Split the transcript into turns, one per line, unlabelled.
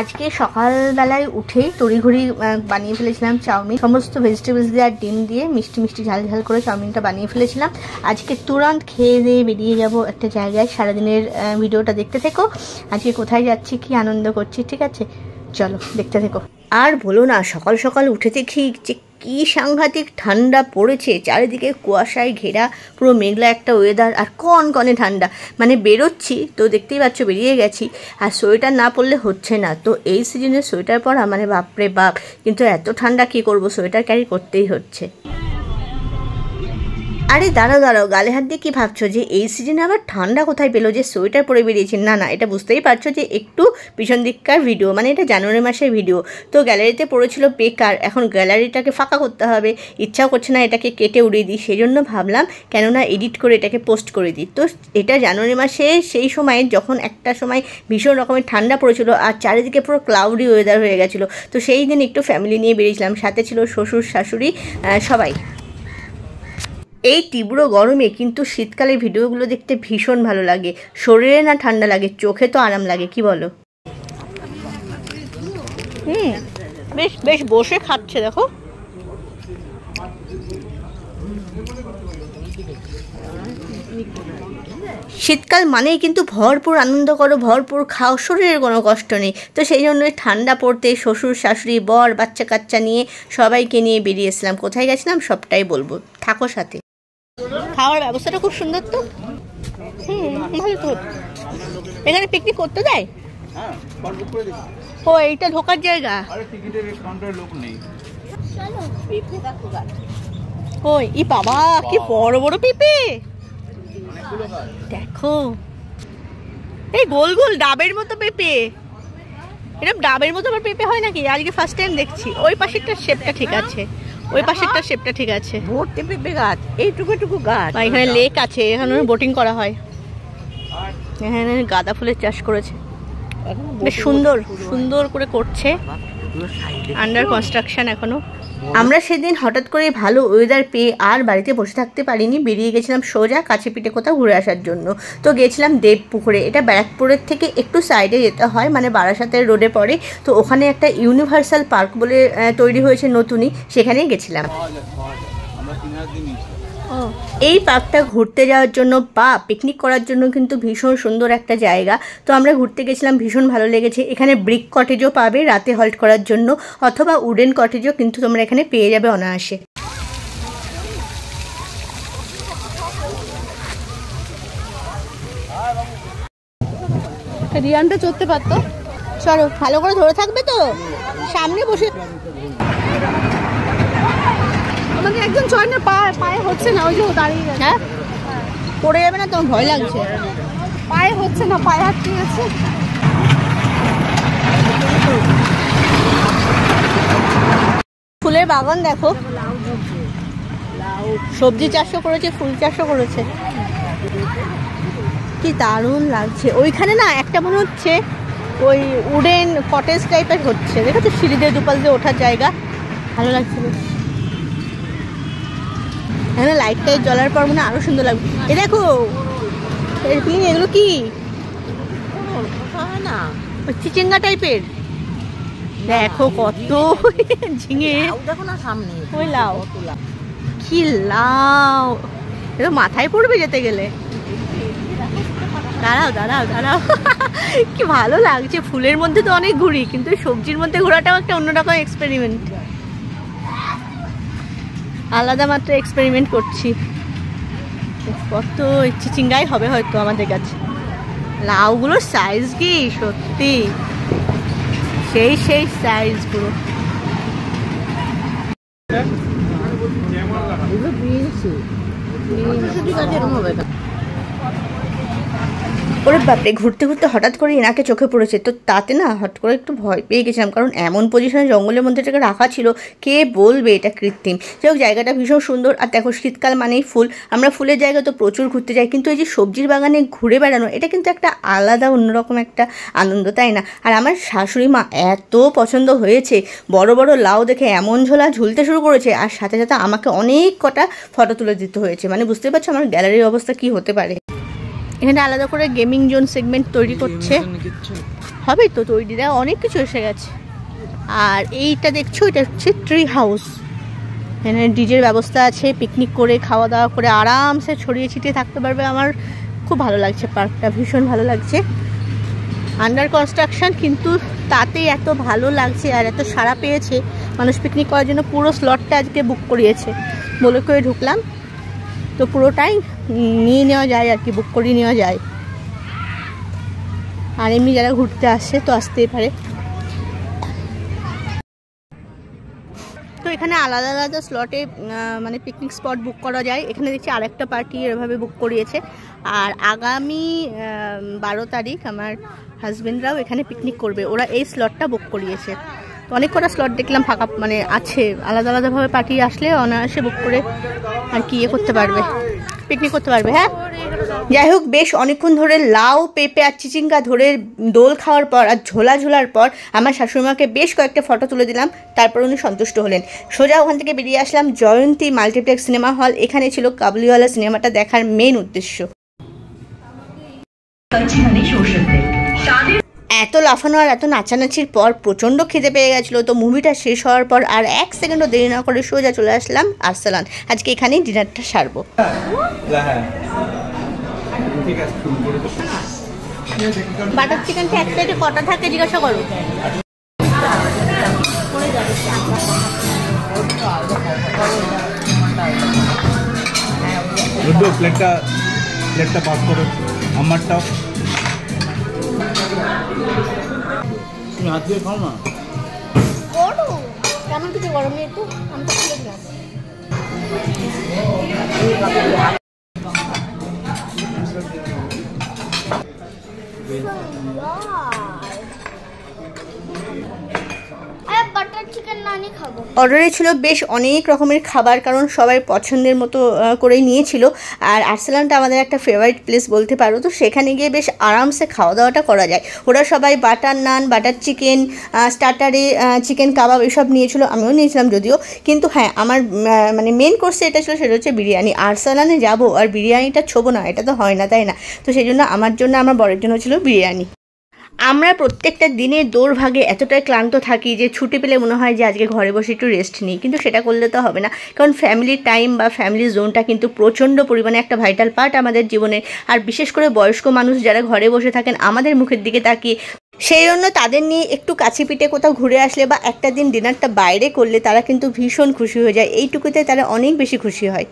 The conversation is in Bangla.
আজকে সকালবেলায় উঠে তড়িঘড়ি বানিয়ে ফেলেছিলাম চাউমিন। সমস্ত ভেজিটেবলস দিয়ে আর ডিম দিয়ে মিষ্টি মিষ্টি ঝাল ঝাল করে চাউমিনটা বানিয়ে ফেলেছিলাম। আজকে তুরন্ত খেয়ে দিয়ে বেরিয়ে যাব একটা জায়গায়। সারাদিনের ভিডিওটা দেখতে থেকো। আজকে কোথায় যাচ্ছি, কি আনন্দ করছি, ঠিক আছে? চলো, দেখতে থেকো। আর বলো না, সকাল সকাল উঠে দেখি যে কি সাংঘাতিক ঠান্ডা পড়েছে। চারিদিকে কুয়াশায় ঘেরা, পুরো মেঘলা একটা ওয়েদার আর কন কনে ঠান্ডা। মানে বেরোচ্ছি, তো দেখতেই পাচ্ছ বেরিয়ে গেছি। আর সোয়েটার না পরলে হচ্ছে না। তো এই সিজনে সোয়েটার পরা মানে বাপরে বাপ, কিন্তু এত ঠান্ডা কি করব? সোয়েটার ক্যারি করতেই হচ্ছে। আরে দাঁড়াও দাঁড়াও, গালে হাত দিয়ে কী ভাবছ যে এই সিজনে আবার ঠান্ডা কোথায় পেল? যে সোয়েটার পরে বেরিয়েছি না না, এটা বুঝতেই পারছ যে একটু পিছন দিককার ভিডিও মানে এটা জানুয়ারি মাসের ভিডিও তো গ্যালারিতে পড়েছিল বেকার, এখন গ্যালারিটাকে ফাঁকা করতে হবে। ইচ্ছাও করছে না এটাকে কেটে উড়িয়ে দিই। সেই জন্য ভাবলাম, কেননা এডিট করে এটাকে পোস্ট করে দিই। তো এটা জানুয়ারি মাসে সেই সময় যখন একটা সময় ভীষণ রকমের ঠান্ডা পড়েছিল আর চারিদিকে পুরো ক্লাউডি ওয়েদার হয়ে গেছিল। তো সেই দিন একটু ফ্যামিলি নিয়ে বেরিয়েছিলাম। সাথে ছিল শ্বশুর, শাশুড়ি সবাই। এই তীব্র গরমে কিন্তু শীতকালের ভিডিওগুলো দেখতে ভীষণ ভালো লাগে। শরীরে না ঠান্ডা লাগে, চোখে তো আরাম লাগে, কি বলো? হুম, বেশ বেশ বসে খাচ্ছে, দেখো। শীতকাল মানেই কিন্তু ভরপুর আনন্দ করো, ভরপুর খাও, শরীরের কোনো কষ্ট নেই। তো সেই জন্যই ঠান্ডা পড়তে, শ্বশুর, শাশুড়ি, বর বাচ্চা কাচ্চা নিয়ে সবাইকে নিয়ে বেরিয়েছিলাম কোথায় গেছিলাম? সবটাই বলব। থাকো সাথে। খাওয়ার ব্যবস্থাটা খুব সুন্দর তো। হুম ভালো তো। এখানে পিকনিক করতে দেয় ও এইটা ঢোকার জায়গা।
আরে টিকিটের কাউন্টারে লোক নেই।
ওই ই বাবা কি বড় বড় পেঁপে। দেখো। এই গোল গোল ডাবের মতো পেঁপে। এরকম ডাবের মতো আবার পেঁপে হয় নাকি? আজকে ফার্স্ট টাইম দেখছি। ওই পাশেরটা শেপটা ঠিক আছে। ওই পাশেরটা শেপটা ঠিক আছে।
ভর্তি পেঁপে গাছ এইটুকু টুকু গাছ
এখানে লেক আছে এখানে বোটিং করা হয়। এখানে গাঁদা ফুলের চাষ করেছে। সুন্দর সুন্দর করে করছে। আন্ডার কনস্ট্রাকশন এখনও। আমরা সেদিন হঠাৎ করে ভালো ওয়েদার পেয়ে আর বাড়িতে বসে থাকতে পারিনি। বেরিয়ে গেছিলাম সোজা কাছে পিঠে কোথাও ঘুরে আসার জন্য। তো গেছিলাম দেবপুকুরে। এটা ব্যারাকপুরের থেকে একটু সাইডে যেতে হয় মানে বারাসাতের রোডে পড়ে। তো ওখানে একটা ইউনিভার্সাল পার্ক বলে তৈরি হয়েছে নতুনই। সেখানেই গেছিলাম। এই পার্কটা ঘুরতে যাওয়ার জন্য বা পিকনিক করার জন্য কিন্তু ভীষণ সুন্দর একটা জায়গা। তো আমরা ঘুরতে গেছিলাম, ভীষণ ভালো লেগেছে। এখানে ব্রিক কটেজও পাবে রাতে হল্ট করার জন্য, অথবা উডেন কটেজও কিন্তু তোমরা এখানে পেয়ে যাবে অনায়াসে। রিয়ানটা চড়তে পারতো। চলো, ভালো করে ধরে থাকবে তো? সামনে বসে
আমাকে একজন চয় না পা পায়ে হচ্ছে না ওই যে দাঁড়িয়ে গেছে।
হ্যাঁ? পড়ে যাবে না তোমার ভয় লাগছে।
পায়ে হচ্ছে না পায়ে আটকে গেছে
ফুলের বাগান দেখো। সবজি চাষও করেছে ফুল চাষও করেছে। কি দারুণ লাগছে। ওইখানে না একটা মনে হচ্ছে ওই উডেন কটেজ টাইপের হচ্ছে। দেখেছ? সিঁড়ি দিয়ে দুপাল দিয়ে ওঠার জায়গা। ভালো লাগছে বেশ। এখানে লাইট টাইট জ্বলার পর মনে আরও সুন্দর লাগবে। এ দেখো এগুলো এগুলো কি? চিচিঙ্গা টাইপের দেখো কত ঝিঙে।
দেখো না সামনে
ওই লাউ। কি লাউ। এটা মাথায় পড়বে যেতে গেলে। দাঁড়াও দাঁড়াও দাঁড়াও। কি ভালো লাগছে। ফুলের মধ্যে তো অনেক ঘুরি কিন্তু সবজির মধ্যে ঘোরাটাও একটা অন্যরকম এক্সপেরিমেন্ট আলাদা মাত্র এক্সপেরিমেন্ট করছি কত ইচ্ছে চিচিঙ্গাই হবে হয়তো আমাদের কাছে লাউগুলোর সাইজ কি সত্যি সেই সেই সাইজগুলো
এগুলো বিনছি ঠিক আছে এরকম হবে না
ওরে বাপরে, ঘুরতে ঘুরতে হঠাৎ করে এনাকে চোখে পড়েছে। তো তাতে না হঠাৎ করে একটু ভয় পেয়ে গেছিলাম, কারণ এমন পজিশনে জঙ্গলের মধ্যে এটাকে রাখা ছিল, কে বলবে এটা কৃত্রিম? যাই হোক, জায়গাটা ভীষণ সুন্দর। আর দেখো, শীতকাল মানেই ফুল। আমরা ফুলের জায়গা তো প্রচুর ঘুরতে যাই, কিন্তু এই যে সবজির বাগানে ঘুরে বেড়ানো, এটা কিন্তু একটা আলাদা, অন্যরকম একটা আনন্দ, তাই না? আর আমার শাশুড়ি মা এত পছন্দ হয়েছে, বড় বড় লাউ দেখে এমন ঝোলা ঝুলতে শুরু করেছে, আর সাথে সাথে আমাকে অনেক কটা ফটো তুলে দিতে হয়েছে। মানে বুঝতে পারছ আমার গ্যালারির অবস্থা কি হতে পারে? এখানে আলাদা করে গেমিং জোন সেগমেন্ট তৈরি করছে। হবে তো তৈরি দেওয়া অনেক কিছু এসে গেছে। আর এইটা দেখছ এটা হচ্ছে ট্রি হাউস এখানে ডিজের ব্যবস্থা আছে পিকনিক করে খাওয়া দাওয়া করে আরামসে ছড়িয়ে ছিটিয়ে থাকতে পারবে। আমার খুব ভালো লাগছে পার্কটা ভীষণ ভালো লাগছে। আন্ডার কনস্ট্রাকশন কিন্তু তাতেই এত ভালো লাগছে আর এত সাড়া পেয়েছে। মানুষ পিকনিক করার জন্য পুরো স্লটটা আজকে বুক করিয়েছে। বলে করে ঢুকলাম। তো পুরোটাই নিয়ে নেওয়া যায় আর কি বুক করিয়ে নেওয়া যায়। আর এমনি যারা ঘুরতে আসে তো আসতেই পারে। তো এখানে আলাদা আলাদা স্লটে মানে পিকনিক স্পট বুক করা যায়। এখানে দেখছি আরেকটা পার্টি এভাবে বুক করিয়েছে। আর আগামী বারো তারিখ আমার হাজব্যান্ডরাও এখানে পিকনিক করবে। ওরা এই স্লটটা বুক করিয়েছে। তো অনেক কটা স্লট দেখলাম ফাঁকা মানে আছে। আলাদা আলাদাভাবে পার্টি আসলে অনায়াসে বুক করে আর কি ইয়ে করতে পারবে। পিকনিক করতে পারবে হ্যাঁ? যাই হোক, বেশ অনেকক্ষণ ধরে লাউ, পেঁপে আর চিচিঙ্গা ধরে দোল খাওয়ার পর আর ঝোলা ঝোলার পর আমার শাশুড়িমাকে বেশ কয়েকটা ফটো তুলে দিলাম। তারপর উনি সন্তুষ্ট হলেন। সোজা ওখান থেকে বেরিয়ে আসলাম জয়ন্তী মাল্টিপ্লেক্স সিনেমা হল। এখানে ছিল কাবুলিওয়ালা সিনেমাটা দেখার মেন উদ্দেশ্য। এত লাফানো আর এত নাচানাচির পর প্রচণ্ড খিদে পেয়ে গেছিল তো মুভিটা শেষ হওয়ার পর আর এক সেকেন্ডও দেরি না করে সোজা চলে আসলাম আরসালান। আজকে এখানেই ডিনারটা সারবো।
হ্যাঁ ঠিক আছে শুরু করে তো
বাটার চিকেনটা এক প্লেটে কটা থাকে জিজ্ঞাসা করো?
প্লেটটা প্লেটটা পাস করো। আমারটাও। তুমি হাত দিয়ে খাও না।
করো। কেমন কিছু গরম নেই একটু আমি তো অর্ডারে ছিল বেশ অনেক রকমের খাবার, কারণ সবাই পছন্দের মতো করেই নিয়েছিল। আর আর্সেলানটা আমাদের একটা ফেভারিট প্লেস বলতে পারো। তো সেখানে গিয়ে বেশ আরামসে খাওয়া দাওয়াটা করা যায়। ওরা সবাই বাটার নান বাটার চিকেন স্টার্টারে চিকেন কাবাব এসব নিয়েছিল, আমিও নিয়েছিলাম যদিও। কিন্তু হ্যাঁ আমার মানে মেন কোর্সে এটা ছিল, সেটা হচ্ছে বিরিয়ানি। আর্সালানে যাব আর বিরিয়ানিটা ছোবো না, এটা তো হয় না, তাই না? তো সেই জন্য আমার জন্য, আমার বরের জন্য ছিল বিরিয়ানি। আমরা প্রত্যেকটা দিনে দৌড়ভাগে এতটাই ক্লান্ত থাকি যে ছুটি পেলে মনে হয় যে আজকে ঘরে বসে একটু রেস্ট নিই। কিন্তু সেটা করলে তো হবে না। কারণ ফ্যামিলির টাইম বা ফ্যামিলি জোনটা কিন্তু প্রচণ্ড পরিমাণে একটা ভাইটাল পার্ট আমাদের জীবনের আর বিশেষ করে বয়স্ক মানুষ যারা ঘরে বসে থাকেন, আমাদের মুখের দিকে তাকিয়ে সেই জন্য তাদের নিয়ে একটু কাছে পিঠে কোথাও ঘুরে আসলে বা একটা দিন ডিনারটা বাইরে করলে তারা কিন্তু ভীষণ খুশি হয়ে যায়। এইটুকুতে তারা অনেক বেশি খুশি হয়।